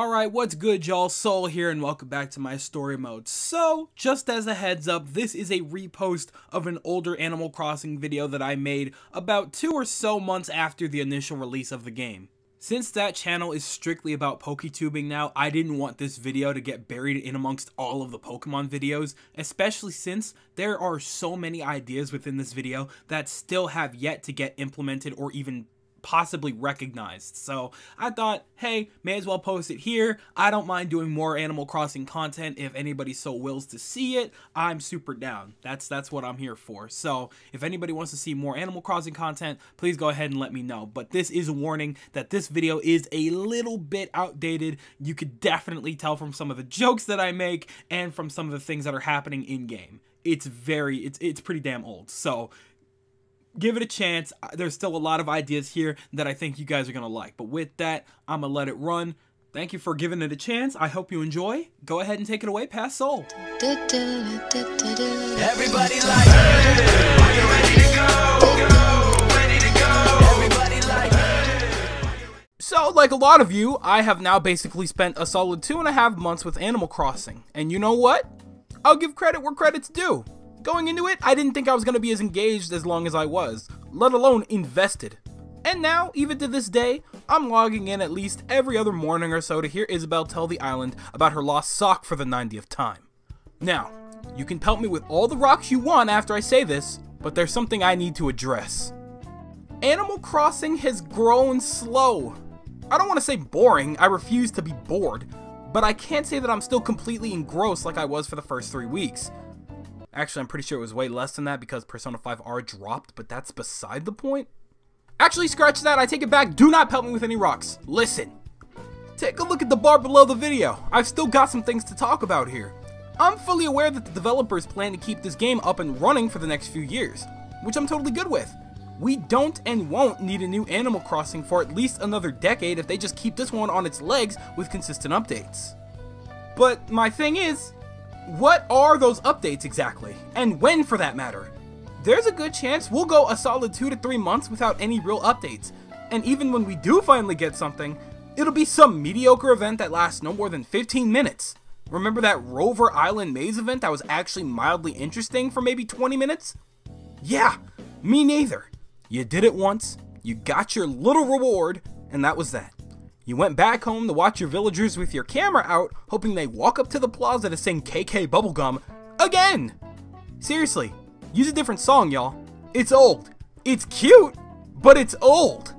Alright, what's good y'all? Soul here and welcome back to my story mode. So, just as a heads up, this is a repost of an older Animal Crossing video that I made about two or so months after the initial release of the game. Since that channel is strictly about PokeTubing now, I didn't want this video to get buried in amongst all of the Pokemon videos, especially since there are so many ideas within this video that still have yet to get implemented or even possibly recognized. So I thought, hey, may as well post it here. I don't mind doing more Animal Crossing content if anybody so wills to see it. I'm super down. That's that's what I'm here for. So if anybody wants to see more Animal Crossing content, please go ahead and let me know. But this is a warning that this video is a little bit outdated. You could definitely tell from some of the jokes that I make and from some of the things that are happening in game. It's very it's it's pretty damn old. So give it a chance. There's still a lot of ideas here that I think you guys are going to like. But with that, I'm going to let it run. Thank you for giving it a chance. I hope you enjoy. Go ahead and take it away, past Soul. Everybody like So, like a lot of you, I have now basically spent a solid two and a half months with Animal Crossing. And you know what? I'll give credit where credit's due. Going into it, I didn't think I was going to be as engaged as long as I was, let alone invested. And now, even to this day, I'm logging in at least every other morning or so to hear Isabelle tell the island about her lost sock for the 90th time. Now, you can pelt me with all the rocks you want after I say this, but there's something I need to address. Animal Crossing has grown slow. I don't want to say boring, I refuse to be bored, but I can't say that I'm still completely engrossed like I was for the first three weeks. Actually, I'm pretty sure it was way less than that because Persona 5R dropped, but that's beside the point. Actually, scratch that. I take it back. Do not pelt me with any rocks. Listen. Take a look at the bar below the video. I've still got some things to talk about here. I'm fully aware that the developers plan to keep this game up and running for the next few years, which I'm totally good with. We don't and won't need a new Animal Crossing for at least another decade if they just keep this one on its legs with consistent updates. But my thing is, what are those updates exactly? And when for that matter? There's a good chance we'll go a solid 2 to 3 months without any real updates. And even when we do finally get something, it'll be some mediocre event that lasts no more than 15 minutes. Remember that Rover Island Maze event that was actually mildly interesting for maybe 20 minutes? Yeah, me neither. You did it once, you got your little reward, and that was that. You went back home to watch your villagers with your camera out, hoping they walk up to the plaza to sing KK Bubblegum again! Seriously, use a different song, y'all. It's old. It's cute, but it's old.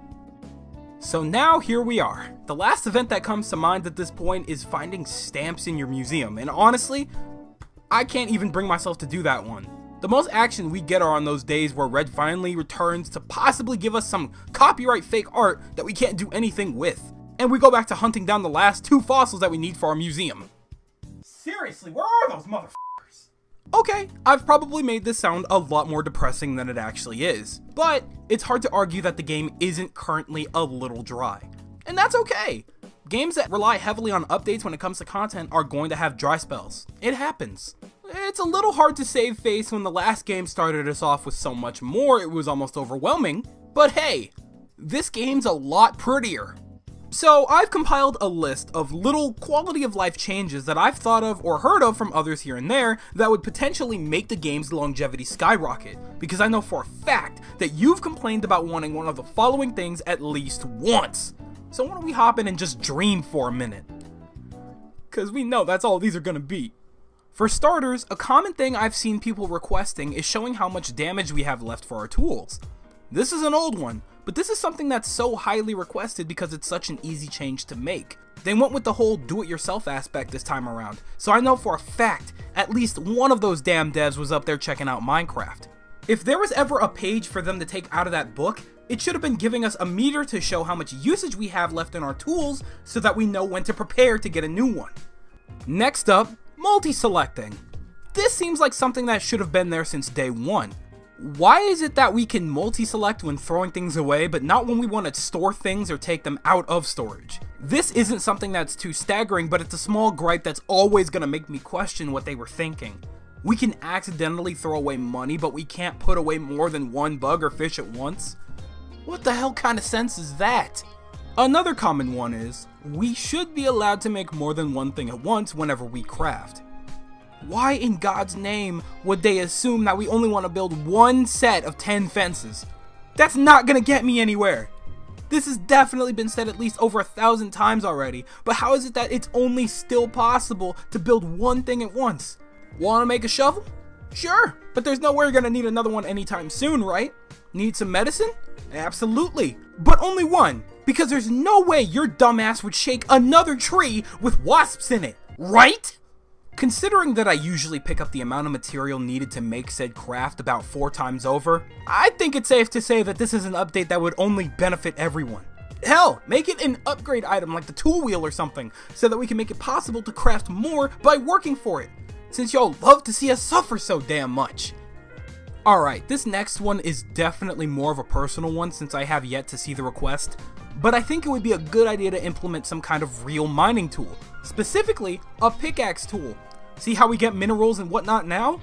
So now here we are. The last event that comes to mind at this point is finding stamps in your museum, and honestly, I can't even bring myself to do that one. The most action we get are on those days where Redd finally returns to possibly give us some copyright fake art that we can't do anything with and we go back to hunting down the last two fossils that we need for our museum. Seriously, where are those motherfuckers? Okay, I've probably made this sound a lot more depressing than it actually is, but it's hard to argue that the game isn't currently a little dry. And that's okay. Games that rely heavily on updates when it comes to content are going to have dry spells. It happens. It's a little hard to save face when the last game started us off with so much more it was almost overwhelming, but hey, this game's a lot prettier. So I've compiled a list of little quality of life changes that I've thought of or heard of from others here and there that would potentially make the game's longevity skyrocket, because I know for a fact that you've complained about wanting one of the following things at least once. So why don't we hop in and just dream for a minute? Because we know that's all these are gonna be. For starters, a common thing I've seen people requesting is showing how much damage we have left for our tools. This is an old one, but this is something that's so highly requested because it's such an easy change to make. They went with the whole do-it-yourself aspect this time around, so I know for a fact at least one of those damn devs was up there checking out Minecraft. If there was ever a page for them to take out of that book, it should have been giving us a meter to show how much usage we have left in our tools so that we know when to prepare to get a new one. Next up, multi-selecting. This seems like something that should have been there since day one, why is it that we can multi-select when throwing things away, but not when we want to store things or take them out of storage? This isn't something that's too staggering, but it's a small gripe that's always going to make me question what they were thinking. We can accidentally throw away money, but we can't put away more than one bug or fish at once? What the hell kind of sense is that? Another common one is, we should be allowed to make more than one thing at once whenever we craft. Why in God's name would they assume that we only want to build one set of 10 fences? That's not gonna get me anywhere! This has definitely been said at least over a thousand times already, but how is it that it's only still possible to build one thing at once? Wanna make a shovel? Sure, but there's no way you're gonna need another one anytime soon, right? Need some medicine? Absolutely, but only one, because there's no way your dumbass would shake another tree with wasps in it, right? Considering that I usually pick up the amount of material needed to make said craft about 4 times over, I think it's safe to say that this is an update that would only benefit everyone. Hell, make it an upgrade item like the tool wheel or something, so that we can make it possible to craft more by working for it, since y'all love to see us suffer so damn much. Alright, this next one is definitely more of a personal one since I have yet to see the request, but I think it would be a good idea to implement some kind of real mining tool, specifically a pickaxe tool. See how we get minerals and whatnot now?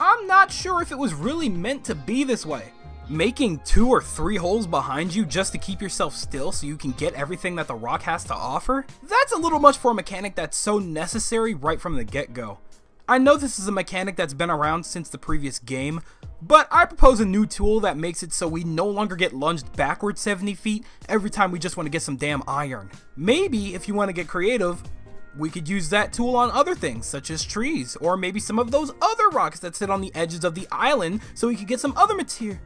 I'm not sure if it was really meant to be this way. Making two or three holes behind you just to keep yourself still so you can get everything that the rock has to offer? That's a little much for a mechanic that's so necessary right from the get-go. I know this is a mechanic that's been around since the previous game, but I propose a new tool that makes it so we no longer get lunged backwards 70 feet every time we just want to get some damn iron. Maybe, if you want to get creative, we could use that tool on other things, such as trees, or maybe some of those other rocks that sit on the edges of the island so we could get some other material.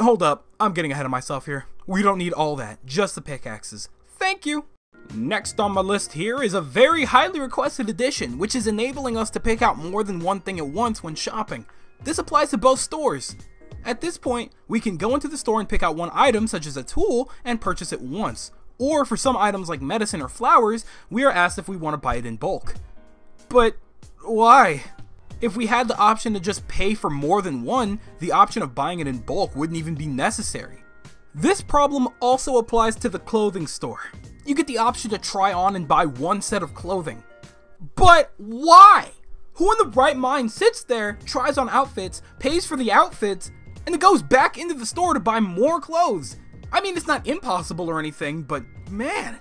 Hold up, I'm getting ahead of myself here. We don't need all that, just the pickaxes. Thank you! Next on my list here is a very highly requested addition, which is enabling us to pick out more than one thing at once when shopping. This applies to both stores. At this point, we can go into the store and pick out one item, such as a tool, and purchase it once. Or for some items like medicine or flowers, we are asked if we want to buy it in bulk. But why? If we had the option to just pay for more than one, the option of buying it in bulk wouldn't even be necessary. This problem also applies to the clothing store. You get the option to try on and buy one set of clothing. But why? Who in the right mind sits there, tries on outfits, pays for the outfits, and then goes back into the store to buy more clothes? I mean, it's not impossible or anything, but man,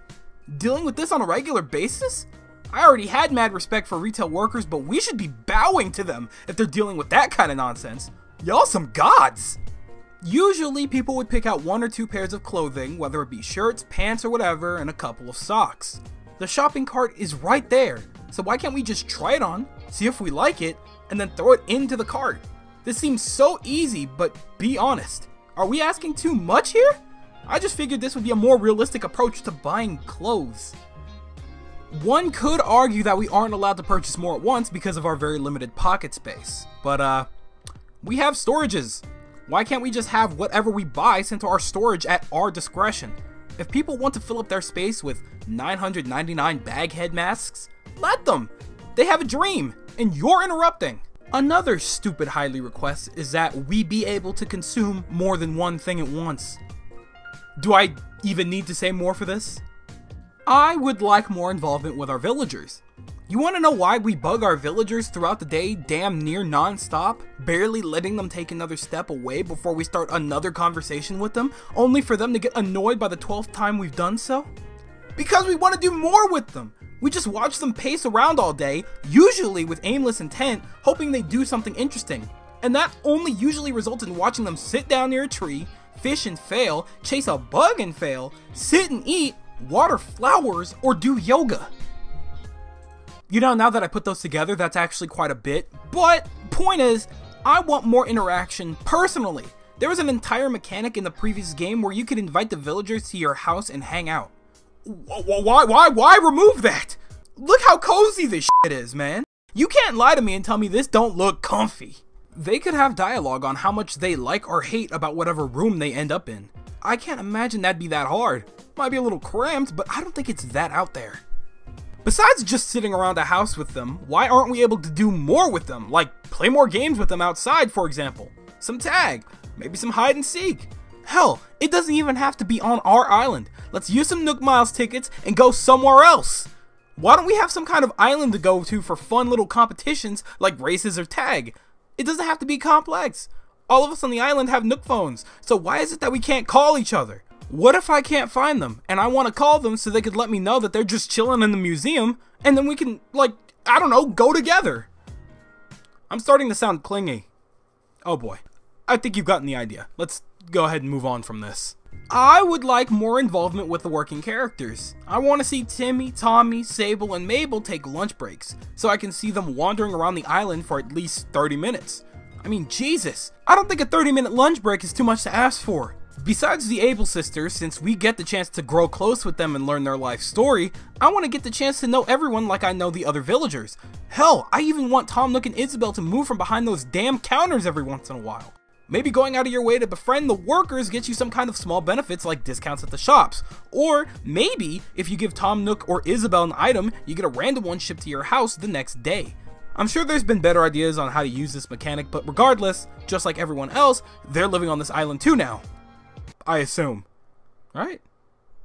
dealing with this on a regular basis? I already had mad respect for retail workers, but we should be bowing to them if they're dealing with that kind of nonsense. Y'all some gods! Usually, people would pick out one or two pairs of clothing, whether it be shirts, pants, or whatever, and a couple of socks. The shopping cart is right there, so why can't we just try it on, see if we like it, and then throw it into the cart? This seems so easy, but be honest. Are we asking too much here? I just figured this would be a more realistic approach to buying clothes. One could argue that we aren't allowed to purchase more at once because of our very limited pocket space. But, uh, we have storages. Why can't we just have whatever we buy sent to our storage at our discretion? If people want to fill up their space with 999 bag head masks, let them! They have a dream, and you're interrupting. Another stupid highly request is that we be able to consume more than one thing at once. Do I even need to say more for this? I would like more involvement with our villagers. You want to know why we bug our villagers throughout the day damn near non-stop, barely letting them take another step away before we start another conversation with them, only for them to get annoyed by the 12th time we've done so? Because we want to do more with them! We just watch them pace around all day, usually with aimless intent, hoping they do something interesting. And that only usually results in watching them sit down near a tree, fish and fail, chase a bug and fail, sit and eat, water flowers, or do yoga. You know, now that I put those together, that's actually quite a bit. But, point is, I want more interaction personally. There was an entire mechanic in the previous game where you could invite the villagers to your house and hang out. Why, why, why remove that? Look how cozy this shit is, man. You can't lie to me and tell me this don't look comfy. They could have dialogue on how much they like or hate about whatever room they end up in. I can't imagine that'd be that hard. Might be a little cramped, but I don't think it's that out there. Besides just sitting around a house with them, why aren't we able to do more with them? Like, play more games with them outside, for example. Some tag, maybe some hide and seek. Hell, it doesn't even have to be on our island. Let's use some Nook Miles tickets and go somewhere else. Why don't we have some kind of island to go to for fun little competitions like races or tag? It doesn't have to be complex. All of us on the island have Nook phones, so why is it that we can't call each other? What if I can't find them and I want to call them so they could let me know that they're just chilling in the museum and then we can, like, I don't know, go together? I'm starting to sound clingy. Oh boy. I think you've gotten the idea. Let's go ahead and move on from this. I would like more involvement with the working characters. I want to see Timmy, Tommy, Sable, and Mabel take lunch breaks, so I can see them wandering around the island for at least 30 minutes. I mean, Jesus, I don't think a 30 minute lunch break is too much to ask for. Besides the Able sisters, since we get the chance to grow close with them and learn their life story, I want to get the chance to know everyone like I know the other villagers. Hell, I even want Tom Nook and Isabelle to move from behind those damn counters every once in a while. Maybe going out of your way to befriend the workers gets you some kind of small benefits like discounts at the shops. Or maybe if you give Tom Nook or Isabelle an item, you get a random one shipped to your house the next day. I'm sure there's been better ideas on how to use this mechanic, but regardless, just like everyone else, they're living on this island too now. I assume. Right?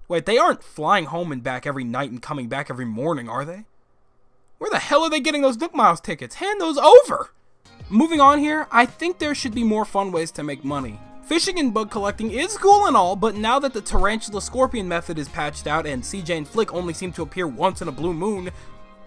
Wait, they aren't flying home and back every night and coming back every morning, are they? Where the hell are they getting those Nook Miles tickets? Hand those over! Moving on here, I think there should be more fun ways to make money. Fishing and bug collecting is cool and all, but now that the Tarantula Scorpion method is patched out and CJ and Flick only seem to appear once in a blue moon,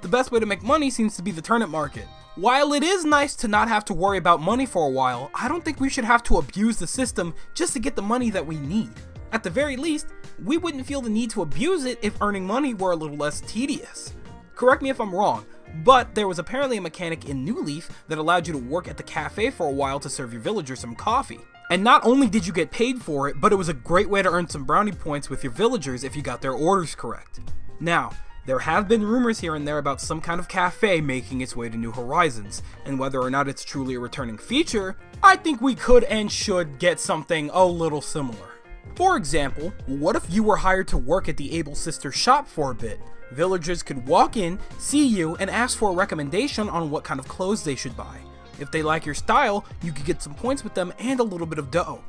the best way to make money seems to be the turnip market. While it is nice to not have to worry about money for a while, I don't think we should have to abuse the system just to get the money that we need. At the very least, we wouldn't feel the need to abuse it if earning money were a little less tedious. Correct me if I'm wrong, but there was apparently a mechanic in New Leaf that allowed you to work at the cafe for a while to serve your villagers some coffee. And not only did you get paid for it, but it was a great way to earn some brownie points with your villagers if you got their orders correct. Now, there have been rumors here and there about some kind of cafe making its way to New Horizons, and whether or not it's truly a returning feature, I think we could and should get something a little similar. For example, what if you were hired to work at the Able Sister shop for a bit? Villagers could walk in, see you, and ask for a recommendation on what kind of clothes they should buy. If they like your style, you could get some points with them and a little bit of dough.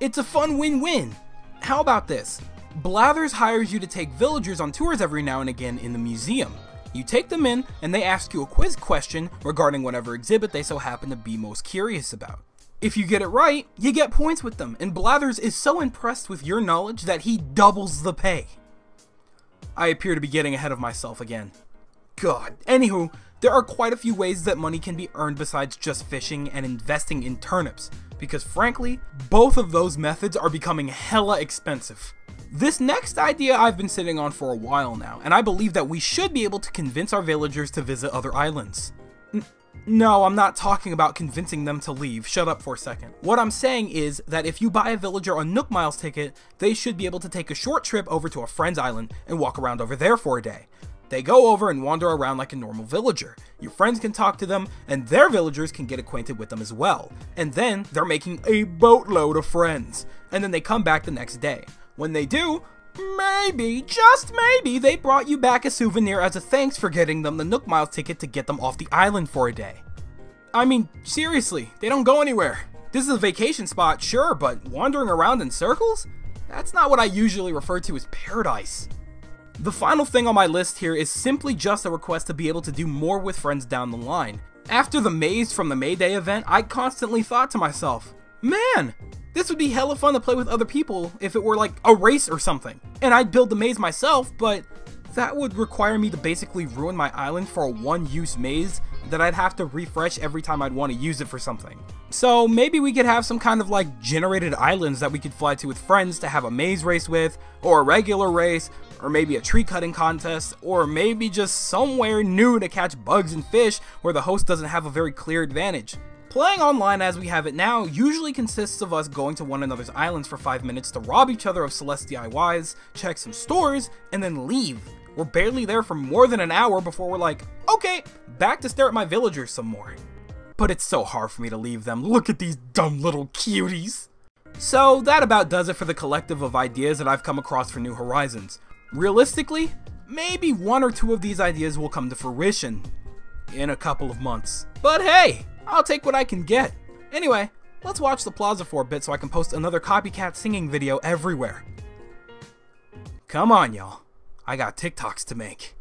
It's a fun win-win! How about this? Blathers hires you to take villagers on tours every now and again in the museum. You take them in, and they ask you a quiz question regarding whatever exhibit they so happen to be most curious about. If you get it right, you get points with them, and Blathers is so impressed with your knowledge that he doubles the pay. I appear to be getting ahead of myself again. God. Anywho, there are quite a few ways that money can be earned besides just fishing and investing in turnips, because frankly, both of those methods are becoming hella expensive. This next idea I've been sitting on for a while now, and I believe that we should be able to convince our villagers to visit other islands. No, I'm not talking about convincing them to leave. Shut up for a second. What I'm saying is that if you buy a villager a Nook Miles ticket, they should be able to take a short trip over to a friend's island and walk around over there for a day. They go over and wander around like a normal villager. Your friends can talk to them, and their villagers can get acquainted with them as well. And then they're making a boatload of friends. And then they come back the next day. When they do, maybe, just maybe, they brought you back a souvenir as a thanks for getting them the Nook Miles ticket to get them off the island for a day. I mean, seriously, they don't go anywhere. This is a vacation spot, sure, but wandering around in circles? That's not what I usually refer to as paradise. The final thing on my list here is simply just a request to be able to do more with friends down the line. After the maze from the May Day event, I constantly thought to myself, man, this would be hella fun to play with other people if it were like a race or something. And I'd build the maze myself, but that would require me to basically ruin my island for a one-use maze that I'd have to refresh every time I'd want to use it for something. So maybe we could have some kind of like generated islands that we could fly to with friends to have a maze race with, or a regular race, or maybe a tree cutting contest, or maybe just somewhere new to catch bugs and fish where the host doesn't have a very clear advantage. Playing online as we have it now usually consists of us going to one another's islands for 5 minutes to rob each other of Celeste DIYs, check some stores, and then leave. We're barely there for more than an hour before we're like, okay, back to stare at my villagers some more. But it's so hard for me to leave them, look at these dumb little cuties. So that about does it for the collective of ideas that I've come across for New Horizons. Realistically, maybe one or two of these ideas will come to fruition in a couple of months. But hey, I'll take what I can get. Anyway, let's watch the plaza for a bit so I can post another copycat singing video everywhere. Come on, y'all. I got TikToks to make.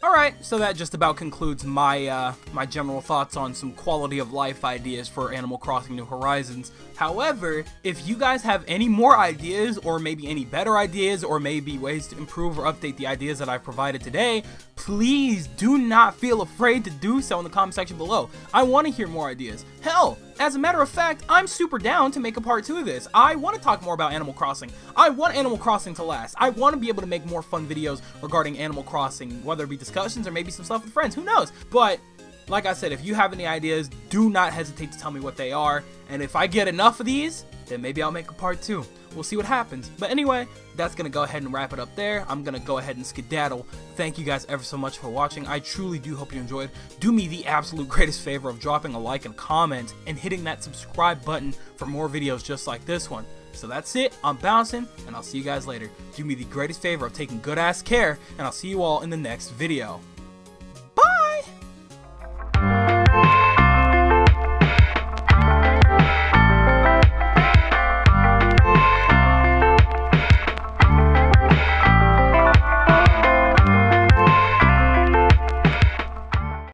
Alright, so that just about concludes my uh, my general thoughts on some quality of life ideas for Animal Crossing New Horizons. However, if you guys have any more ideas, or maybe any better ideas, or maybe ways to improve or update the ideas that I've provided today, please do not feel afraid to do so in the comment section below. I want to hear more ideas. Hell, as a matter of fact, I'm super down to make a part 2 of this. I want to talk more about Animal Crossing. I want Animal Crossing to last. I want to be able to make more fun videos regarding Animal Crossing, whether it be discussions or maybe some stuff with friends, who knows? But like I said, if you have any ideas, do not hesitate to tell me what they are. And if I get enough of these, then maybe I'll make a part two. We'll see what happens. But anyway, that's going to go ahead and wrap it up there. I'm going to go ahead and skedaddle. Thank you guys ever so much for watching. I truly do hope you enjoyed. Do me the absolute greatest favor of dropping a like and comment and hitting that subscribe button for more videos just like this one. So that's it, I'm bouncing, and I'll see you guys later. Do me the greatest favor of taking good ass care, and I'll see you all in the next video.